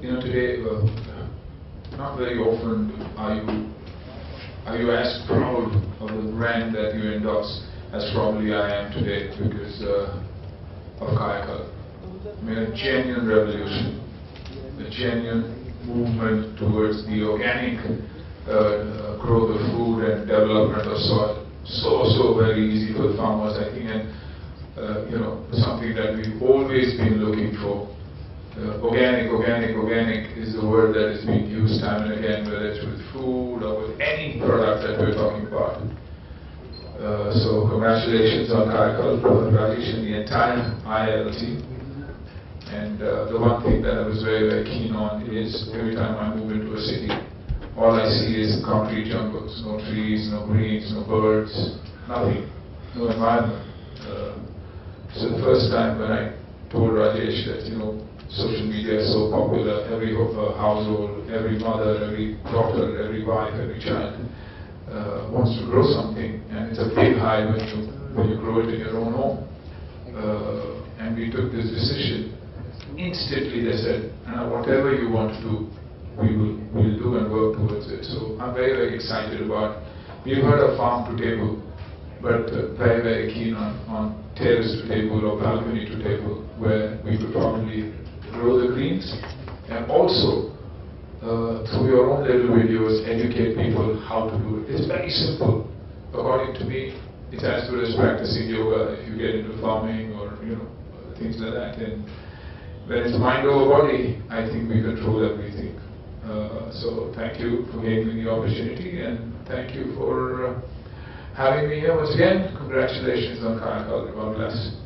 you know, today, uh, not very often are you are you as proud of the brand that you endorse as probably I am today because uh, of Kayakalp. I mean, a genuine revolution, a genuine movement towards the organic uh, growth of food and development of soil. So, so very easy for farmers, I think, and uh, you know, something that we've always been looking for. Organic, organic, organic is the word that is being used time and again, whether it's with food or with any product that we're talking about. Uh, so congratulations on Kayakalp, Rajesh and the entire IL team. And uh, the one thing that I was very, very keen on is every time I move into a city, all I see is concrete jungles, no trees, no greens, no birds, nothing, no environment. Uh, so the first time when I told Rajesh that, you know, social media is so popular, every uh, household, every mother, every daughter, every wife, every child uh, wants to grow something, and it's a big high when you, when you grow it in your own home. Uh, and we took this decision. Instantly they said, whatever you want to do, we will we'll do and work towards it. So I'm very, very excited about, we've heard of farm to table, but uh, very, very keen on, on terrace to table or balcony to table, where we could probably grow the greens and also uh, through your own little videos educate people how to do it. It's very simple. According to me, it's as good as practicing yoga if you get into farming or you know things like that. And when it's mind over body, I think we control everything. Uh, so thank you for giving me the opportunity and thank you for uh, having me here once again. Congratulations on Kayakalp. God bless.